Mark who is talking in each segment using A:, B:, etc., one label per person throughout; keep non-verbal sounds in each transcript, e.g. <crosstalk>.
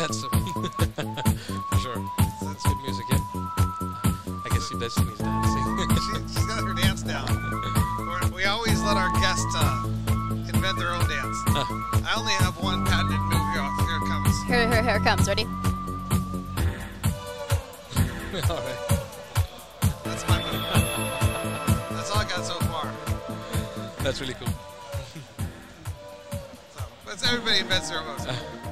A: That's <laughs> for sure. That's good music, yeah. I can see Destiny's <laughs> dancing.
B: she, she's got her dance down. We're- We always let our guests uh, invent their own dance. I only have one patented move here. Here it comes.
C: Here, here, here it comes. Ready? <laughs>
A: All right.
B: That's my move. That's all I got so far.
A: That's really cool.
B: So, let's everybody invents their own moves.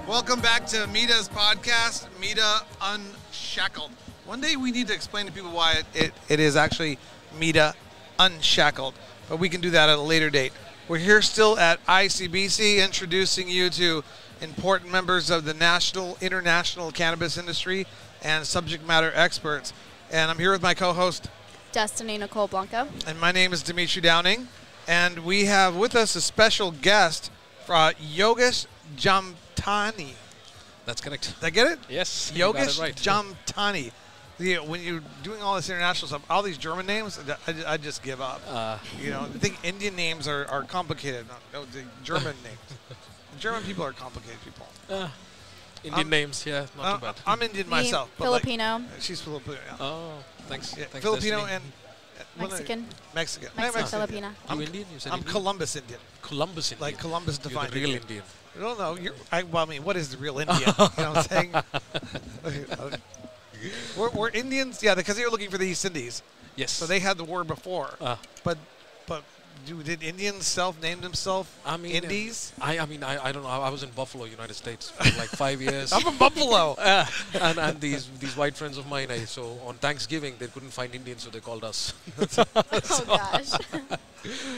B: Welcome back to Mita's podcast, Mita Unshackled. One day we need to explain to people why it, it, it is actually Mita Unshackled, but we can do that at a later date. We're here still at ICBC, introducing you to important members of the national, international cannabis industry and subject matter experts. And I'm here with my co-host,
C: Destiny Nicole Blanco.
B: and my name is Dimitri Downing. And we have with us a special guest, uh, Yogesh Jhamtani.
A: That's correct.
B: Did I get it?
A: Yes, you
B: Yogesh
A: right.
B: Jhamtani. Yeah, when you're doing all this international stuff, all these German names, I, I just give up.
A: Uh,
B: you know, I think Indian names are, are complicated. No, no, the German <laughs> names. The German people are complicated people.
A: uh, Indian
B: Um,
A: names, yeah, not
B: Uh,
A: too bad.
B: I'm Indian
C: Me,
B: myself. but like-
C: Filipino,
B: she's Filipino. Yeah.
A: oh, thanks.
B: Yeah,
A: thanks
B: Filipino
A: Destiny.
B: and Mexican. well, no,
C: Mexican,
B: Mexican. I'm
C: Mexican,
B: Mexican.
C: Filipina.
A: You Indian? You said
B: I'm
A: Indian?
B: Columbus Indian.
A: Columbus Indian.
B: Like Columbus
A: You're
B: defined
A: the real
B: Indian.
A: Indian.
B: I don't know. You're, I, well, I mean, what is the real Indian? you know what I'm saying? <laughs> we're, we're Indians, yeah, because they were looking for the East Indies.
A: Yes.
B: So they had the war before.
A: Ah.
B: but but do, did Indians self-name themselves
A: I mean, uh,
B: Indies?
A: I, I mean, I, I don't know. I was in Buffalo, United States, for like five years. <laughs>
B: I'm from Buffalo. <laughs>
A: Uh, and and these these white friends of mine, I, so on Thanksgiving they couldn't find Indians, so they called us, <laughs>
C: Oh gosh.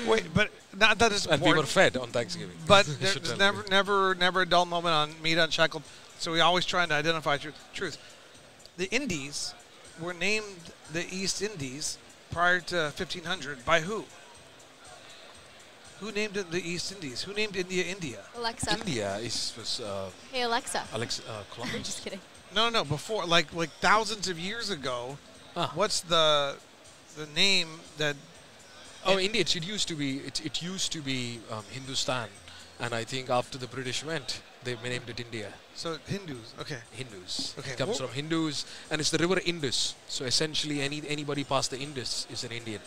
B: Wait, but not that is
A: and we were fed on Thanksgiving.
B: But there- there's never, never, never a dull moment on Mita Unshackled. So we always trying to identify tru- truth. The Indies were named the East Indies prior to 1500 by who? Who named it the East Indies? Who named India India?
C: Alexa.
A: India is was uh,
C: Hey Alexa.
A: Alexa uh, <laughs>
C: I'm
A: Columbus.
C: just kidding.
B: No, no, no. Before, like, like thousands of years ago.
A: Ah.
B: What's the the name that?
A: Oh, India. It, it used to be. It, it used to be um, Hindustan, and I think after the British went, they named it India.
B: So Hindus. Okay.
A: Hindus.
B: Okay,
A: It comes
B: wha-
A: from Hindus, and it's the river Indus. So essentially, any anybody past the Indus is an Indian.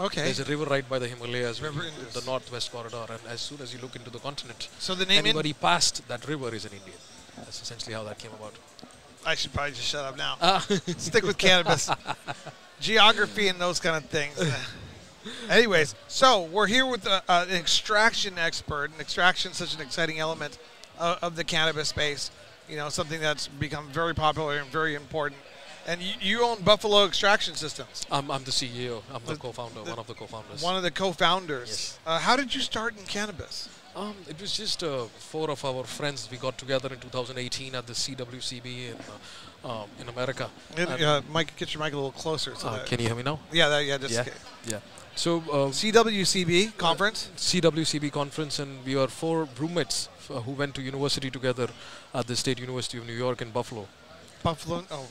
B: Okay.
A: There's a river right by the Himalayas,
B: River
A: in the northwest corridor, and as soon as you look into the continent,
B: So the name.
A: Anybody past that river is an Indian. That's essentially how that came about.
B: I should probably just shut up now.
A: Ah. <laughs>
B: Stick with cannabis, <laughs> geography, and those kind of things. <laughs> Anyways, so we're here with uh, uh, an extraction expert, and extraction is such an exciting element uh, of the cannabis space. You know, something that's become very popular and very important. And you, you own Buffalo Extraction Systems,
A: I'm, I'm the CEO. I'm the,
B: The-
A: co-founder,
B: the-
A: one of the co-founders.
B: one of the co-founders.
A: Yes.
B: Uh, how did you start in cannabis?
A: Um, it was just uh, four of our friends. We got together in 2018 at the CWCB in uh, um, in America.
B: And- uh, Mike, get your mic a little closer. So
A: Uh, can you hear me now?
B: yeah, that, yeah, just
A: Yeah. Yeah. So uh,
B: CWCB conference.
A: CWCB conference, and we are four roommates uh, who went to university together at the State University of New York in Buffalo.
B: Buffalo. Oh,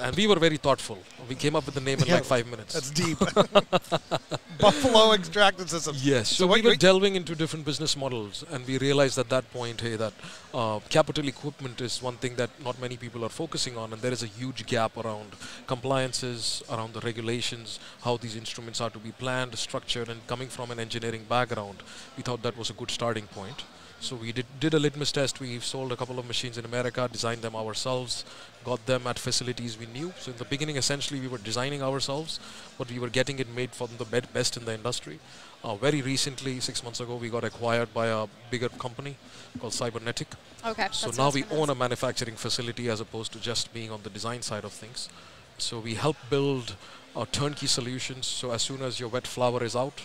A: And we were very thoughtful. We came up with the name in
B: Yeah,
A: like five minutes.
B: that's deep. <laughs> Buffalo Extraction system.
A: Yes.
B: So
A: So, we were delving into different business models, and we realized at that point, hey, that uh, capital equipment is one thing that not many people are focusing on, and there is a huge gap around compliances, around the regulations, how these instruments are to be planned, structured, and coming from an engineering background, we thought that was a good starting point. So we did, did a litmus test. We sold a couple of machines in America, designed them ourselves, got them at facilities we knew. So in the beginning, essentially, we were designing ourselves, but we were getting it made from the be- best in the industry. Uh, very recently, six months ago, we got acquired by a bigger company called Cybernetic.
C: Okay.
A: So now we own a manufacturing facility as opposed to just being on the design side of things. So we help build uh, turnkey solutions. So as soon as your wet flower is out,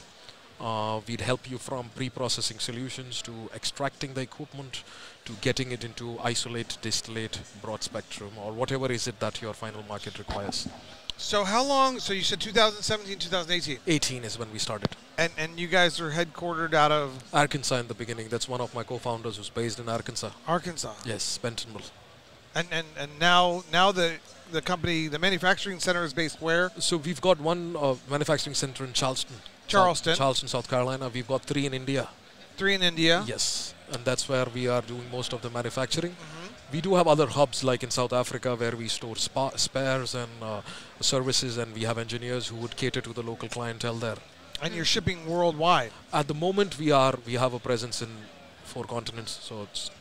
A: uh, we'd help you from pre-processing solutions to extracting the equipment to getting it into isolate, distillate, broad spectrum, or whatever is it that your final market requires.
B: So how long? So you said 2017, 2018,
A: 18 is when we started.
B: and and you guys are headquartered out of
A: Arkansas in the beginning. That's one of my co-founders who's based in Arkansas.
B: Arkansas.
A: Yes, Bentonville.
B: And and and now now the the company the manufacturing center is based where?
A: So we've got one uh, manufacturing center in Charleston.
B: Charleston.
A: South, Charleston, South Carolina. We've got three in India.
B: Three in India.
A: Yes, and that's where we are doing most of the manufacturing.
B: Mhm.
A: we do have other hubs like in South Africa where we store spa- spares and uh, services, and we have engineers who would cater to the local clientele there.
B: And you're shipping worldwide,
A: At the moment, we are we have a presence in four continents, so it's.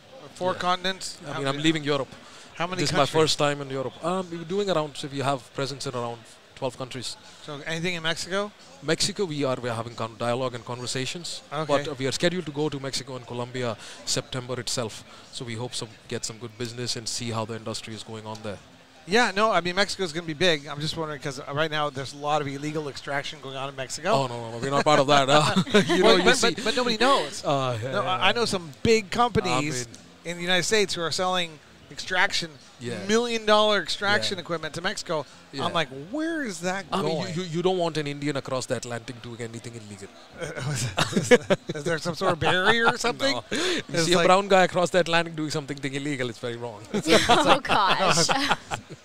B: four
A: Yeah.
B: continents.
A: I
B: How-
A: mean, I'm leaving Europe.
B: How many
A: This is my first time in Europe. Um, we're doing around. So we have presence in around 12 countries.
B: So anything in Mexico?
A: Mexico, we are we are having dialogue and conversations,
B: Okay.
A: but uh, we are scheduled to go to Mexico and Colombia September itself. So we hope some get some good business and see how the industry is going on there.
B: Yeah, no, I mean Mexico is going to be big. I'm just wondering because right now there's a lot of illegal extraction going on in Mexico.
A: Oh no, no, no we're not part of that. huh? <laughs> <laughs> you know,
B: Well, but,
A: see.
B: but, but nobody knows.
A: Uh, yeah,
B: No,
A: yeah,
B: I I know some big companies
A: mean-
B: in the United States who are selling extraction,
A: Yeah.
B: million dollar extraction
A: Yeah.
B: equipment to Mexico.
A: Yeah.
B: I'm like, where is that
A: I mean,
B: going?
A: you, you, you don't want an Indian across the Atlantic doing anything illegal. <laughs>
B: is there some sort of barrier or <laughs> something?
A: No. You see
B: like-
A: a brown guy across the Atlantic doing something illegal, it's very wrong. <laughs>
C: oh gosh.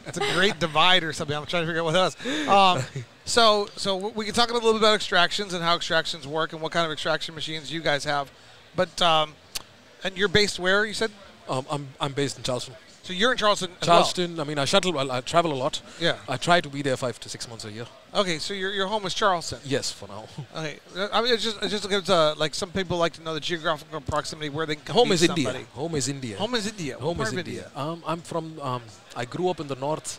B: It's a great divide or something. I'm trying to figure out what that is. Um, so, so we can talk a little bit about extractions and how extractions work and what kind of extraction machines you guys have. But um, and you're based where? You said.
A: um, I'm, I'm based in Charleston.
B: So you're in Charleston. as well?
A: Charleston, I mean, I shuttle, well, I travel a lot.
B: Yeah.
A: I try to be there five to six months a year.
B: Okay, so your your home is Charleston.
A: Yes, for now. <laughs>
B: Okay, I mean it's just it's just because uh, like some people like to know the geographical proximity where they can
A: Home is
B: somebody.
A: India. Home is India.
B: Home is India.
A: Home is India. Um, I'm from. Um, I grew up in the north,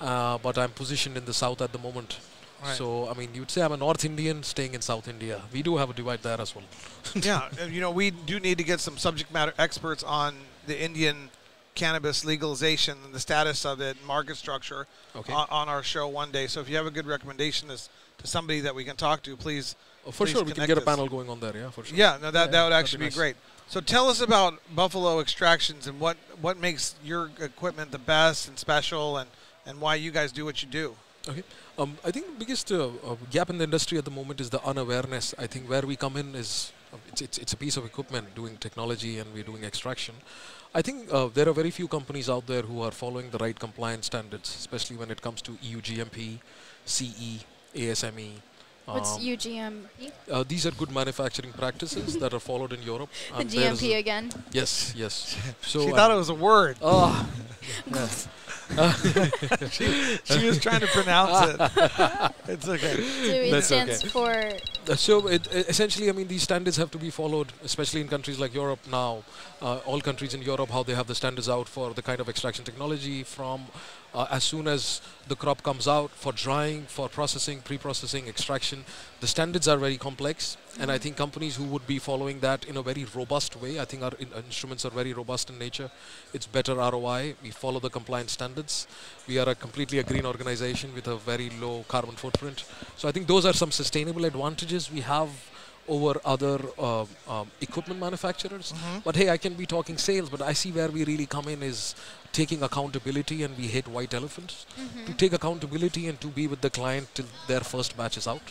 A: uh, but I'm positioned in the south at the moment.
B: Right.
A: So I mean, you'd say I'm a North Indian staying in South India. We do have a divide there as well. <laughs>
B: yeah, you know we do need to get some subject matter experts on the Indian cannabis legalization and the status of it, market structure,
A: Okay.
B: on, on our show one day. So if you have a good recommendation as to somebody that we can talk to, please.
A: Oh, for
B: please
A: sure, we can get a panel going on there. Yeah, for sure.
B: Yeah, no, that,
A: Yeah,
B: that would actually
A: be
B: be, great. So tell us about Buffalo Extractions and what, what makes your equipment the best and special and, and why you guys do what you do.
A: Okay. Um, I think the biggest uh, uh, gap in the industry at the moment is the unawareness. I think where we come in is uh, it's, it's, it's a piece of equipment doing technology and we're doing extraction. I think uh, there are very few companies out there who are following the right compliance standards, especially when it comes to EU GMP, CE, ASME.
C: What's
A: Um,
C: UGMP?
A: uh, these are good manufacturing practices that are followed in Europe. <laughs>
C: The
A: and there's-
C: GMP again.
A: Yes, yes. <laughs> So
B: she
A: uh,
B: thought it was a word.
A: ah, <laughs>
B: she was trying to pronounce it. It's okay.
C: So it
A: That's
C: stands
A: okay.
C: for
A: So it, essentially, I mean, these standards have to be followed, especially in countries like Europe now. Uh, all countries in Europe, how they have the standards out for the kind of extraction technology from uh, as soon as the crop comes out for drying, for processing, pre-processing, extraction. The standards are very complex, and I think companies who would be following that in a very robust way, I think our in- instruments are very robust in nature. It's better ROI. We follow the compliance standards. We are a completely a green organization with a very low carbon footprint. So I think those are some sustainable advantages we have over other uh, um, equipment manufacturers. But hey, I can be talking sales, but I see where we really come in is taking accountability, and we hit white elephants. To take accountability and to be with the client till their first batch is out.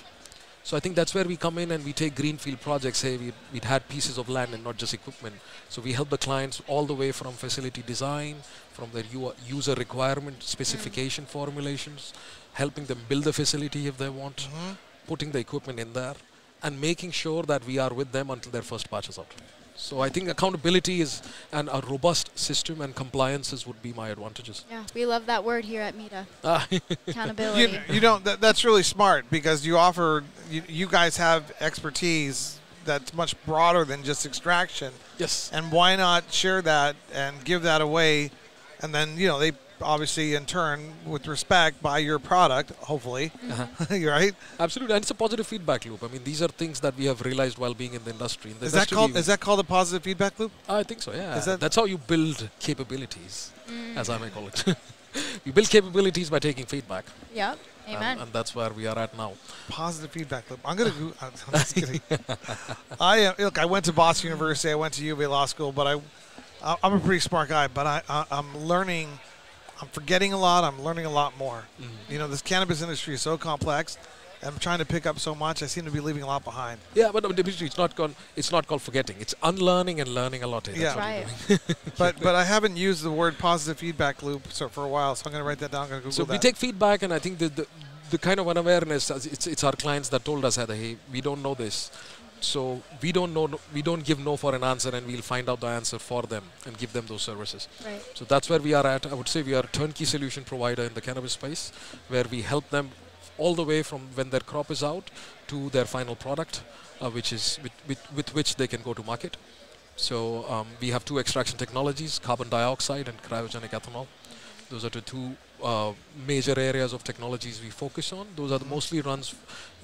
A: So I think that's where we come in and we take greenfield projects. Hey, we, we'd had pieces of land and not just equipment. So we help the clients all the way from facility design, from their user requirement specification formulations, helping them build the facility if they want,
B: Mm-hmm.
A: putting the equipment in there, and making sure that we are with them until their first batch is out. So I think accountability is and a robust system and compliances would be my advantages.
C: yeah. We love that word here at Mita. <laughs>
A: Ah,
C: Accountability.
B: You, you don't. That, that's really smart because you offer. You, you guys have expertise that's much broader than just extraction,
A: yes.
B: and why not share that and give that away, and then you know they obviously in turn with respect by your product. Hopefully,
A: Uh-huh. <laughs>
B: you're right.
A: Absolutely, and it's a positive feedback loop. I mean, these are things that we have realized while being in the industry. In the
B: Is that called? Is that called a positive feedback loop?
A: I think so. Yeah,
B: is that-
A: that's how you build capabilities, as I may call it. <laughs> you build capabilities by taking feedback,
C: yeah
A: and-
C: Amen.
A: and, that's where we are at now.
B: Positive feedback loop. I'm gonna. <laughs> Go, I'm just kidding. I uh, look. I went to Boston University. I went to U of A Law School, but I, I- I'm a pretty smart guy. But I, I I'm learning. I'm forgetting a lot. I'm learning a lot more.
A: Mm-hmm.
B: You know, this cannabis industry is so complex. I'm trying to pick up so much. I seem to be leaving a lot behind.
A: Yeah, but it's not called it's not called forgetting. It's unlearning and learning a lot. that's
B: Yeah.
A: what
C: Try
A: we're doing. <laughs>
B: But but I haven't used the word positive feedback loop so for a while. So I'm gonna write that down. I'm gonna Google
A: So
B: that.
A: we take feedback, and I think the, the the kind of unawareness, it's it's our clients that told us that hey, we don't know this. So we don't know, we don't give no for an answer, and we'll find out the answer for them and give them those services.
C: Right.
A: So that's where we are at. I would say we are a turnkey solution provider in the cannabis space, where we help them all the way from when their crop is out to their final product, uh, which is with, with, with which they can go to market. So um, we have two extraction technologies: carbon dioxide and cryogenic ethanol. Those are the two uh, major areas of technologies we focus on. Those are the mostly runs.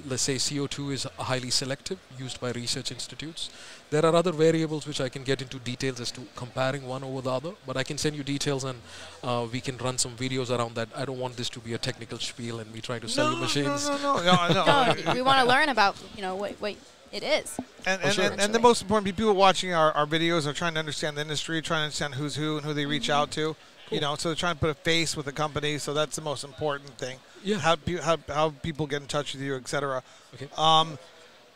A: Let's say CO2 is highly selective, used by research institutes. There are other variables which I can get into details as to comparing one over the other, but I can send you details and uh, we can run some videos around that. I don't want this to be a technical spiel and me trying to sell you machines.
B: No, no, no, no, no. <laughs>
C: No, we want to learn about you know what what it is.
B: And, and,
A: sure.
B: and, and the most important people watching our, our videos are trying to understand the industry, trying to understand who's who and who they reach out to. You know, so they're trying to put a face with the company. So that's the most important thing.
A: Yeah.
B: How, how, how people get in touch with you, etc.
A: Okay.
B: Um,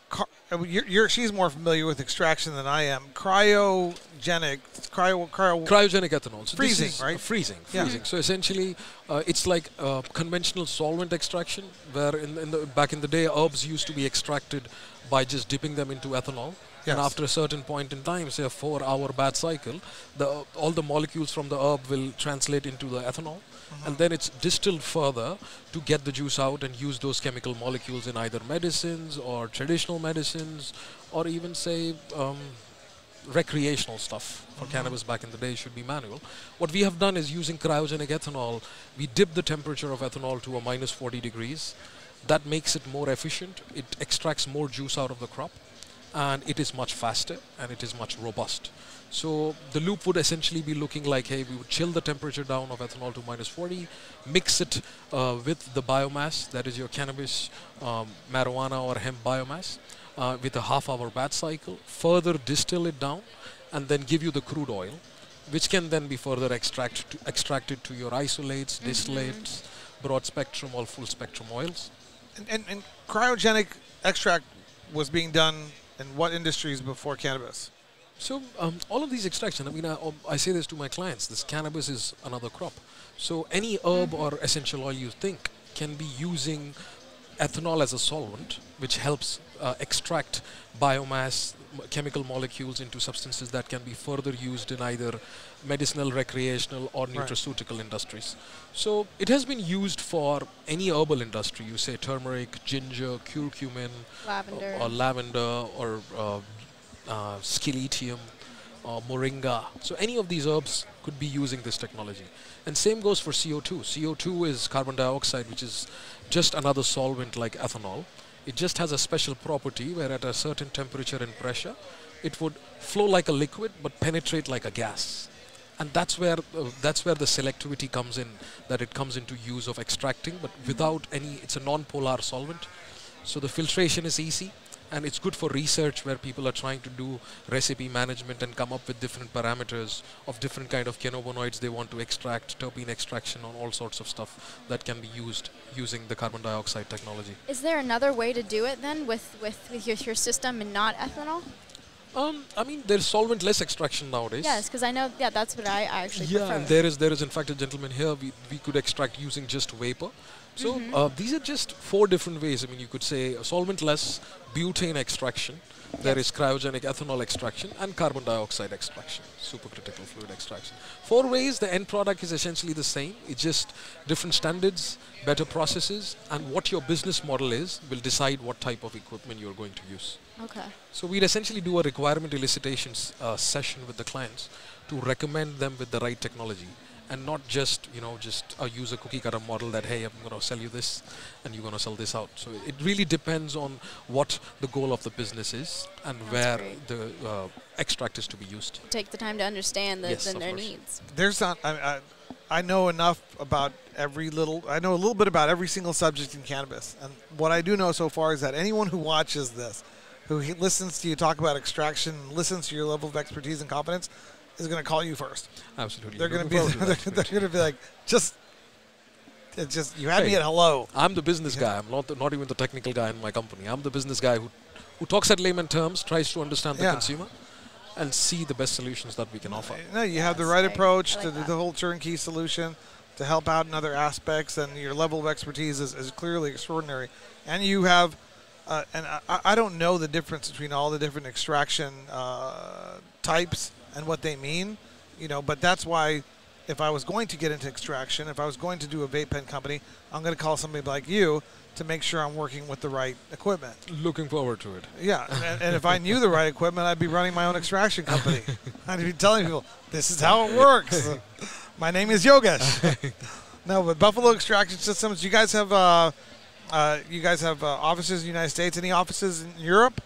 B: car- uh, you're, you're, she's more familiar with extraction than I am. Cryogenic, cryo, cryo.
A: Cryogenic ethanol. So
B: Freezing,
A: is-
B: right?
A: uh, freezing,
B: Yeah.
A: freezing. So essentially, uh, it's like uh, conventional solvent extraction, where in, in the back in the day, herbs used to be extracted by just dipping them into ethanol. And after a certain point in time, say a four-hour batch cycle, the all the molecules from the herb will translate into the ethanol, and then it's distilled further to get the juice out and use those chemical molecules in either medicines or traditional medicines, or even say um, recreational stuff for cannabis back in the day should be manual. What we have done is using cryogenic ethanol, we dip the temperature of ethanol to a minus 40 degrees. That makes it more efficient. It extracts more juice out of the crop and it is much faster and it is much robust. So the loop would essentially be looking like, hey, we would chill the temperature down of ethanol to minus 40, mix it uh, with the biomass, that is your cannabis, um, marijuana or hemp biomass, uh, with a half hour batch cycle, further distill it down, and then give you the crude oil, which can then be further extract to, extracted to your isolates, distillates, broad spectrum or full spectrum oils.
B: And, and, and cryogenic extract was being done in what industries before cannabis?
A: So um, all of these extraction, I mean, I, um, I say this to my clients. This cannabis is another crop. So any herb or essential oil you think can be using ethanol as a solvent, which helps uh, extract biomass, chemical molecules into substances that can be further used in either medicinal, recreational, or
B: Right.
A: nutraceutical industries. So it has been used for any herbal industry. You say turmeric, ginger, curcumin,
C: Lavender.
A: or lavender or uh, uh, skiletium or moringa. So any of these herbs could be using this technology. And same goes for CO2. CO2 is carbon dioxide, which is just another solvent like ethanol. It just has a special property where at a certain temperature and pressure, it would flow like a liquid but penetrate like a gas. And that's where uh, that's where the selectivity comes in, that it comes into use of extracting, but without any. It's a non-polar solvent, so the filtration is easy and it's good for research where people are trying to do recipe management and come up with different parameters of different kind of cannabinoids they want to extract terpene extraction on all sorts of stuff that can be used using the carbon dioxide technology
C: Is there another way to do it then with with, with your, your system and not ethanol?
A: um, I mean there's solvent-less extraction nowadays
C: Yes, because I know. Yeah, that's what I, actually
A: yeah
C: prefer.
A: and there is there is in fact a gentleman here we, we could extract using just vapor so
C: Mm-hmm.
A: uh, these are just four different ways. I mean you could say solvent-less butane extraction there is cryogenic ethanol extraction and carbon dioxide extraction supercritical fluid extraction. Four ways the end product is essentially the same. It's just different standards better processes and what your business model is will decide what type of equipment you're going to use.
C: Okay.
A: so we'd essentially do a requirement elicitation uh, session with the clients to recommend them with the right technology and not just you know just use a cookie cutter model that hey I'm going to sell you this and you're going to sell this out. So it really depends on what the goal of the business is and
C: That's
A: where
C: great.
A: the uh, extract is to be used.
C: Take the time to understand the,
A: Yes,
C: the, their
A: course.
C: needs.
B: There's not. I, I, I know enough about every little. I know a little bit about every single subject in cannabis, and what I do know so far is that anyone who watches this, who listens to you talk about extraction, listens to your level of expertise and competence, is going to call you first.
A: Absolutely.
B: They're going to be <laughs> they're, they're going to be like, just. It's just you had me
A: Hey.
B: at hello.
A: I'm the business
B: Yeah.
A: guy. I'm not the, not even the technical guy in my company. I'm the business guy who who talks at layman terms, tries to understand the
B: Yeah.
A: consumer, and see the best solutions that we can offer.
B: No, you have the
C: Yes,
B: right
C: I-
B: approach
C: I
B: to the,
C: that.
B: the whole turnkey solution to help out in other aspects, and your level of expertise is, is clearly extraordinary. And you have uh, and I, I- I don't know the difference between all the different extraction uh, types and what they mean, you know. But that's why, if I was going to get into extraction, if I was going to do a vape pen company, I'm going to call somebody like you to make sure I'm working with the right equipment.
A: Looking forward to it.
B: Yeah, and, and if I knew the right equipment, I'd be running my own extraction company. <laughs> I'd be telling people, "This is how it works." <laughs> my name is Yogesh. <laughs> no, but Buffalo Extraction Systems. You guys have, uh, uh, you guys have uh, offices in the United States. Any offices in Europe?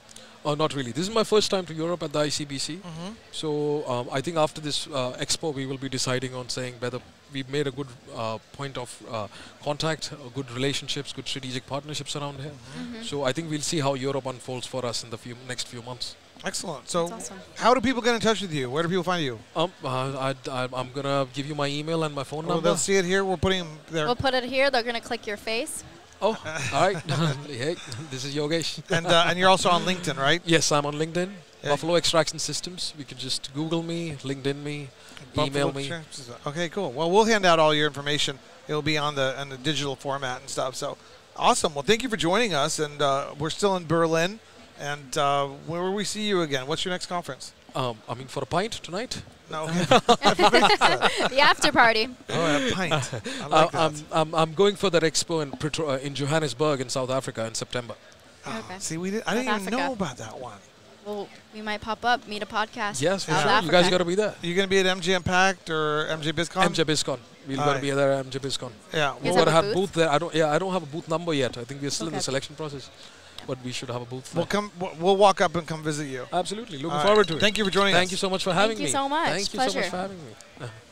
A: Uh, not really. This is my first time to Europe at the ICBC.
B: Mm-hmm.
A: So um, I think after this uh, expo, we will be deciding on saying whether we've made a good uh, point of uh, contact, uh, good relationships, good strategic partnerships around here.
C: Mhm.
A: So I think we'll see how Europe unfolds for us in the few next few months.
B: Excellent. So,
C: awesome.
B: how do people get in touch with you? Where do people find you?
A: Um, uh, I, I, I'm gonna give you my email and my phone
B: Oh,
A: number.
B: they'll see it here. We're putting them there.
C: We'll put it here. They're gonna click your face.
A: Oh, all right. <laughs> hey, this is Yogesh.
B: and uh, and you're also on LinkedIn, right?
A: Yes, I'm on LinkedIn.
B: Yeah.
A: Buffalo Extraction Systems. You can just Google me, LinkedIn me, email me.
B: Okay, cool. Well, we'll hand out all your information. It'll be on the on the digital format and stuff. So, awesome. Well, thank you for joining us. And uh, we're still in Berlin. And uh, where will we see you again? What's your next conference?
A: Um, I mean, for a pint tonight.
B: No. <laughs> <laughs>
C: The after party.
B: oh, a pint. I <laughs>
A: Uh,
B: like that.
A: I'm, I'm, I'm going for that expo in, Pretro- uh, in Johannesburg in South Africa in September.
B: Ah,
C: Okay.
B: See, we did, I
C: South
B: didn't even know about that one.
C: Well, we might pop up, Mita podcast.
A: Yes, for
C: South
A: sure.
C: Africa.
A: You guys got to be there.
B: You're going to be at MG Impact or MJ BizCon?
A: MJ BizCon. We're going to be there at MJ BizCon.
B: Yeah.
A: We
C: guys
B: We'll,
C: have
A: to
C: a
A: have
C: booth?
A: booth there. I don't. Yeah, I don't have a booth number yet. I think we're still in the selection process, but we should have a booth.
B: we'll come. we'll- We'll walk up and come visit you.
A: Absolutely. Looking
B: All right.
A: forward to it.
B: Thank you for joining us.
A: Thank you so much for having
C: you
A: me.
C: so much.
A: Thank you so much
C: Pleasure.
A: for having me. <laughs>